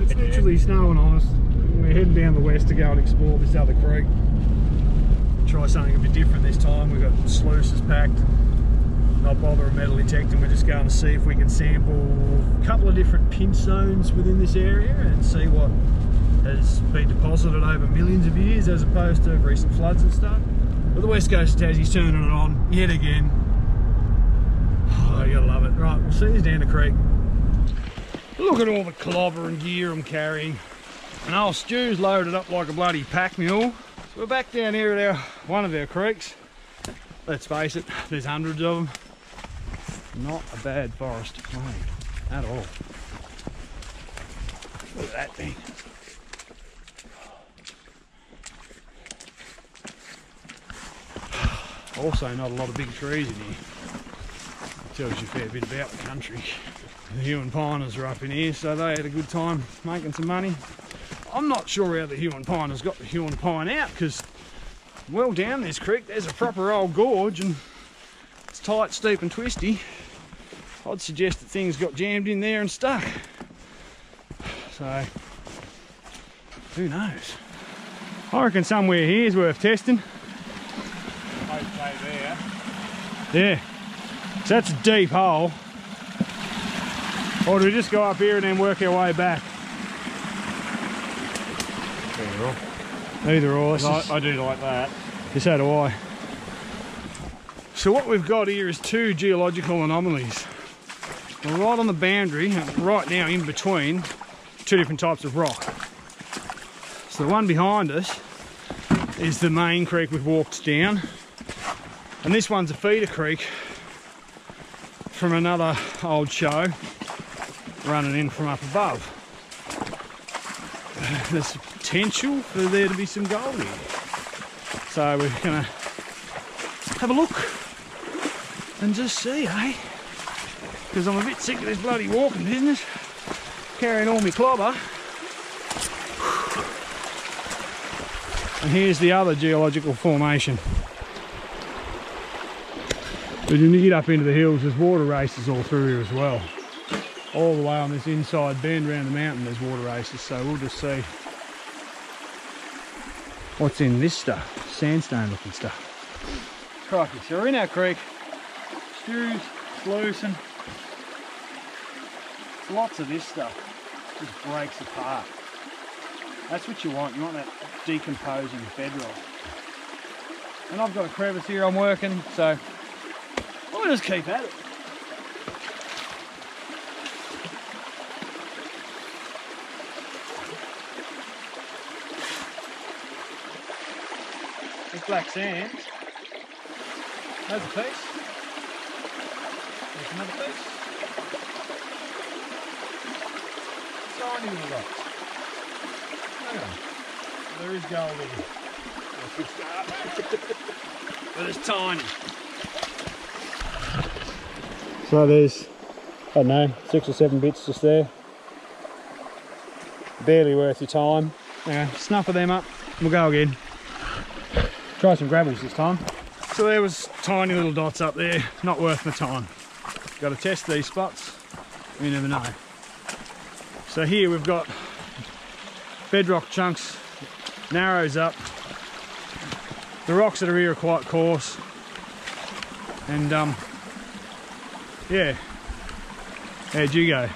It's literally snowing on us. We're heading down the west to go and explore this other creek. Try something a bit different this time. We've got sluices packed. Not bother a metal detecting. We're just going to see if we can sample a couple of different pinch zones within this area and see what has been deposited over millions of years as opposed to recent floods and stuff. But the west coast of Tassie's turning it on yet again. Oh, you gotta love it. Right, we'll see you down the creek. Look at all the clobber and gear I'm carrying. And old Stu's loaded up like a bloody pack mule. So we're back down here at our one of our creeks. Let's face it, there's hundreds of them. Not a bad forest to claim at all. Look at that thing. Also not a lot of big trees in here. It Tells you a fair bit about the country. The Huon Piners are up in here, so they had a good time making some money. I'm not sure how the Huon Piners got the Huon Pine out, because well down this creek there's a proper old gorge and it's tight, steep and twisty. I'd suggest that things got jammed in there and stuck. So, who knows? I reckon somewhere here is worth testing. Okay there. Yeah. So that's a deep hole. Or do we just go up here and then work our way back? Either or. let's I, just- I do like that. Yes, so do I. So what we've got here is two geological anomalies. We're right on the boundary, right now in between two different types of rock. So the one behind us is the main creek we've walked down. And this one's a feeder creek from another old show running in from up above. There's potential for there to be some gold here. So we're gonna have a look and just see, eh? Because I'm a bit sick of this bloody walking business, carrying all my clobber. And here's the other geological formation. But you get up into the hills, there's water races all through here as well. All the way on this inside bend around the mountain, there's water races. So we'll just see what's in this stuff. Sandstone looking stuff. Crikey, so we're in our creek. Stu's, sluicing. Lots of this stuff just breaks apart. That's what you want. You want that decomposing bedrock. And I've got a crevice here I'm working, so I'll just keep at it. Black sand. There's a piece. There's another piece. Tiny little rocks. Hang on. There is gold in here. That's good start. but it's tiny. So there's, I don't know, six or seven bits just there. Barely worth your time. Anyway, snuff of them up, we'll go again. Try some gravels this time. So there was tiny little dots up there, not worth my time. Got to test these spots, you never know. So here we've got bedrock chunks, narrows up. The rocks that are here are quite coarse. And um, yeah, how'd you go?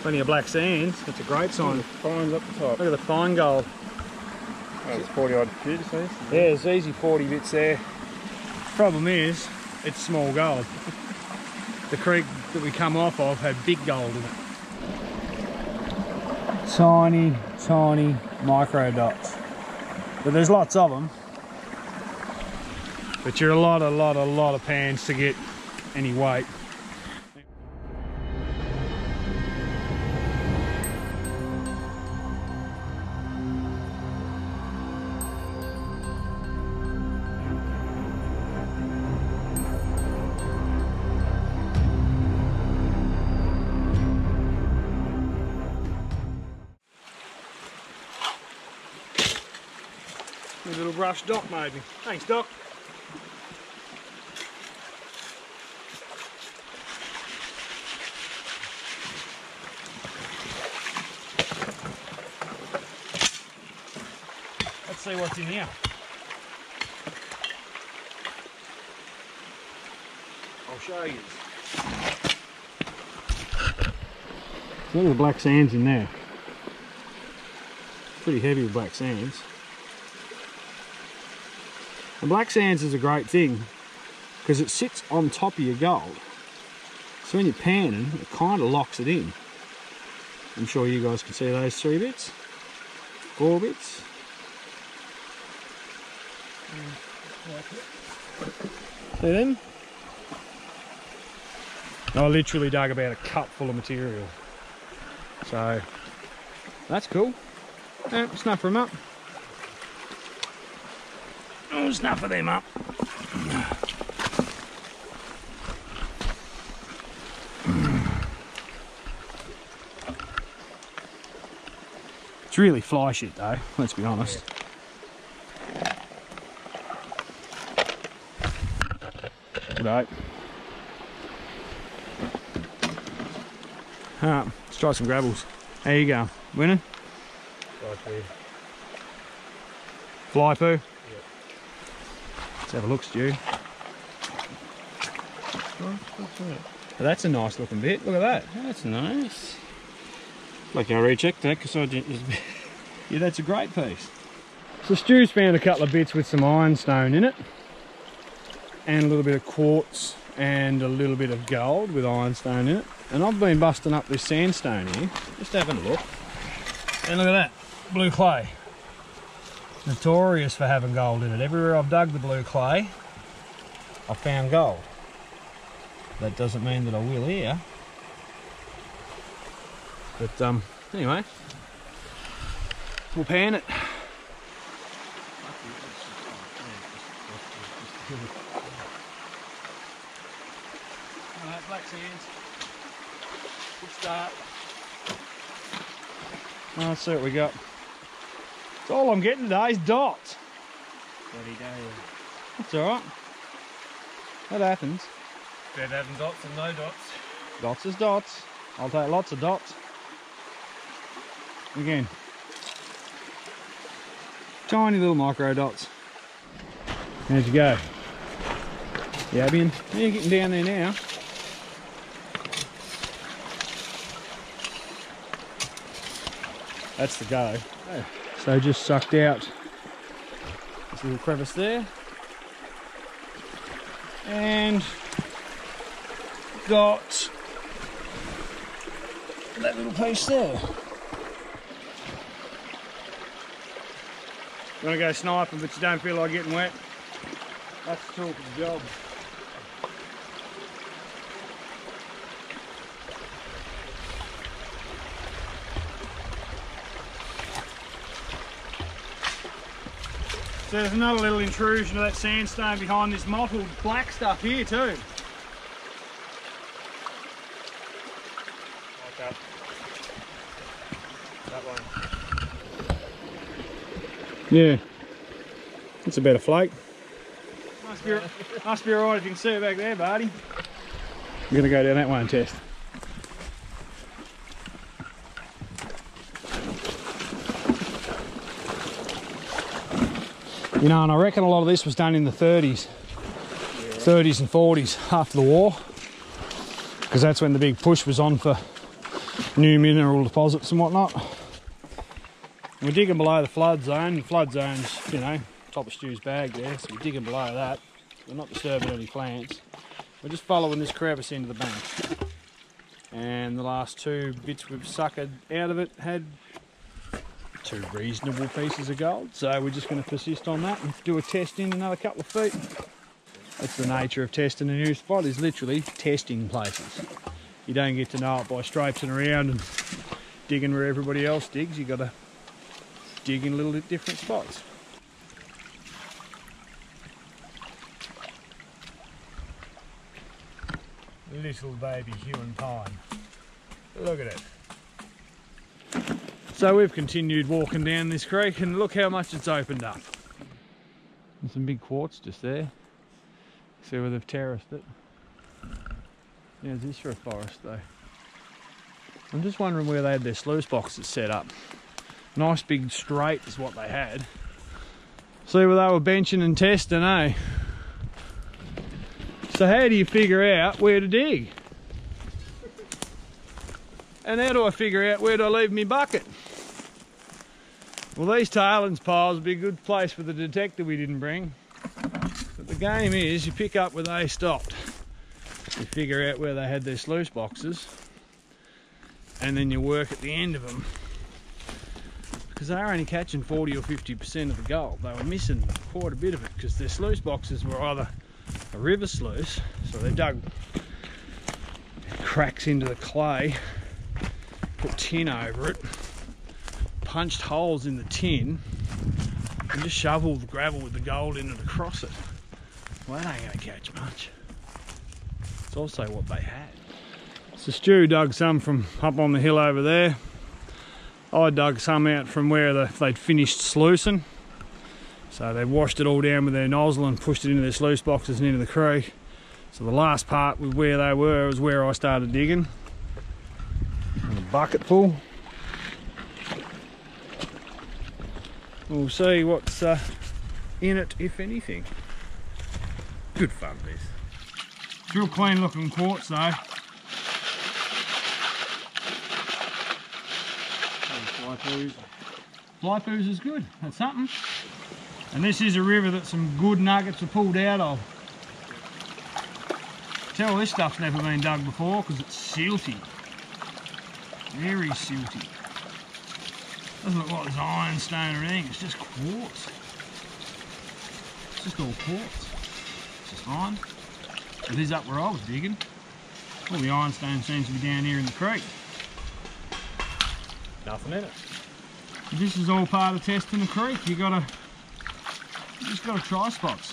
Plenty of black sands, that's a great sign. Fines up the top. Look at the fine gold. There's 40 odd see? Yeah, there's easy 40 bits there. Problem is, it's small gold. The creek that we come off of had big gold in it. Tiny, tiny micro dots. But there's lots of them. But you're a lot, a lot, a lot of pans to get any weight. rush Doc made me. Thanks, Doc. Let's see what's in here. I'll show you. Look at the black sands in there. Pretty heavy with black sands. And black sands is a great thing because it sits on top of your gold. So when you're panning, it kind of locks it in. I'm sure you guys can see those three bits, four bits. See them? I literally dug about a cup full of material. So that's cool. Yeah, snuff them up. Snuff of them up. It's really fly shit though, let's be honest. Right. Alright, let's try some gravels. There you go. Winning? Fly poo? Let's have a look, Stu. That's a nice looking bit. Look at that. That's nice. Like I rechecked that because I didn't. yeah, that's a great piece. So Stu's found a couple of bits with some ironstone in it, and a little bit of quartz and a little bit of gold with ironstone in it. And I've been busting up this sandstone here, just having a look. And look at that, blue clay. Notorious for having gold in it. Everywhere I've dug the blue clay, I've found gold. That doesn't mean that I will here. But um, anyway, we'll pan it. Alright, black sands. Good start. Let's see what we got. That's all I'm getting today is dots. Bloody day. That's alright. That happens. Better having dots than no dots. Dots is dots. I'll take lots of dots. Again. Tiny little micro dots. How'd you go? Yeah, Abian, you're getting down there now. That's the go. Oh. So just sucked out this little crevice there. And got that little piece there. You want to go sniping but you don't feel like getting wet? That's the talk the job. So there's another little intrusion of that sandstone behind this mottled black stuff here too. Like that. That one. Yeah. It's about a flake. Must be, must be alright if you can see it back there, Barty. I'm gonna go down that one and test. You know, and I reckon a lot of this was done in the 30s, 30s and 40s after the war, because that's when the big push was on for new mineral deposits and whatnot. We're digging below the flood zone. The flood zone's, you know, top of Stu's bag there, so we're digging below that. We're not disturbing any plants. We're just following this crevice into the bank. And the last two bits we've suckered out of it had two reasonable pieces of gold. So we're just going to persist on that and do a test in another couple of feet. That's the nature of testing a new spot, is literally testing places. You don't get to know it by traipsing around and digging where everybody else digs. You've got to dig in a little bit different spots. Little baby Huon pine. Look at it. So we've continued walking down this creek and look how much it's opened up. There's some big quartz just there. See where they've terraced it. Yeah, this for a forest though. I'm just wondering where they had their sluice boxes set up. Nice big straight is what they had. See where they were benching and testing, eh? So how do you figure out where to dig? And how do I figure out where to leave my bucket? Well, these tailings piles would be a good place for the detector we didn't bring. But the game is you pick up where they stopped. You figure out where they had their sluice boxes and then you work at the end of them. Because they were only catching 40 or 50% of the gold. They were missing quite a bit of it because their sluice boxes were either a river sluice, so they dug cracks into the clay, put tin over it, punched holes in the tin, and just shoveled the gravel with the gold in it across it. Well, that ain't gonna catch much. It's also what they had. So Stu dug some from up on the hill over there. I dug some out from where the, they'd finished sluicing. So they washed it all down with their nozzle and pushed it into their sluice boxes and into the creek. So the last part with where they were was where I started digging. And a bucket full. We'll see what's uh, in it, if anything. Good fun, this. It's real clean looking quartz though. Fly poos is good, that's something. And this is a river that some good nuggets are pulled out of. Tell this stuff's never been dug before because it's silty. Very silty. Doesn't look like there's ironstone or anything, it's just quartz. It's just all quartz. It's just fine. It is up where I was digging. All the ironstone seems to be down here in the creek. Nothing in it. This is all part of testing the creek. You gotta, you just gotta try spots.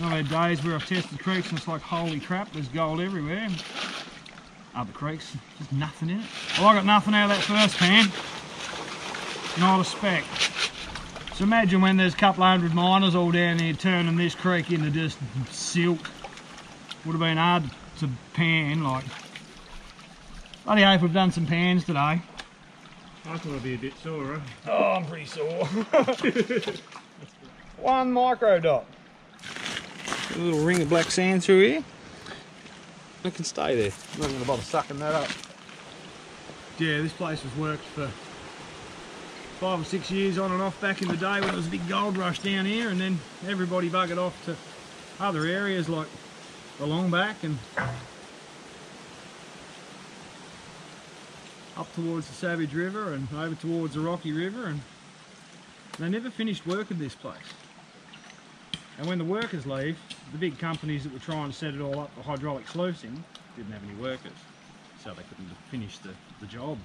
I've had days where I've tested creeks and it's like, holy crap, there's gold everywhere. Other creeks, just nothing in it. Well, I got nothing out of that first pan. Not a speck. So imagine when there's a couple hundred miners all down there turning this creek into just silt. Would have been hard to pan, like. Bloody hope we've done some pans today. I thought it'd be a bit sore. Oh, I'm pretty sore. One micro dot. A little ring of black sand through here. It can stay there. I'm not going to bother sucking that up. Yeah, this place has worked for five or six years on and off back in the day when it was a big gold rush down here and then everybody buggered off to other areas like the Longback and up towards the Savage River and over towards the Rocky River and they never finished work at this place. And when the workers leave, the big companies that were trying to set it all up for hydraulic sluicing didn't have any workers, so they couldn't finish the, the job.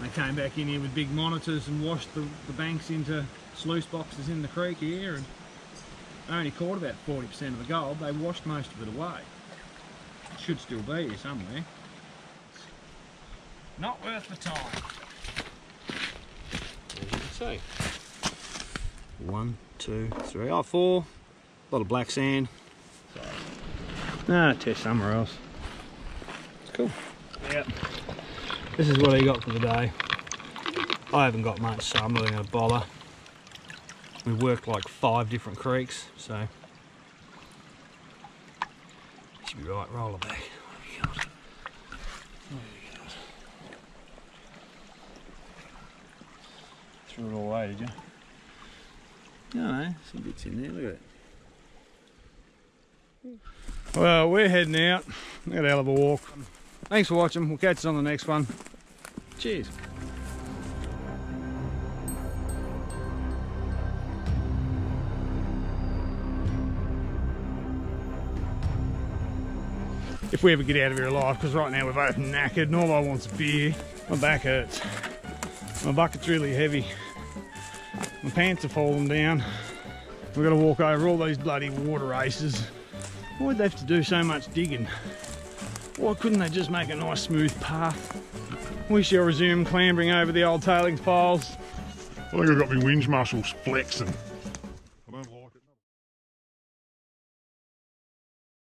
They came back in here with big monitors and washed the, the banks into sluice boxes in the creek here and they only caught about 40% of the gold. They washed most of it away. It should still be here somewhere. Not worth the time. As you can see. One, two, three, oh, four. A lot of black sand. Nah, test somewhere else. It's cool. Yep. This is what he got for the day. I haven't got much, so I'm not going to bother. We worked like five different creeks, so should be right. Roll it back. Threw it all away, did you? No, no, some bits in there. Look at it. Well, we're heading out. We had a hell of a walk. Thanks for watching. We'll catch you on the next one. Cheers. If we ever get out of here alive, because right now we're both knackered I want's beer. My back hurts. My bucket's really heavy. My pants are falling down. We've got to walk over all these bloody water races. Why'd they have to do so much digging? Why couldn't they just make a nice smooth path? We shall resume clambering over the old tailings piles. I think I've got my whinge muscles flexing.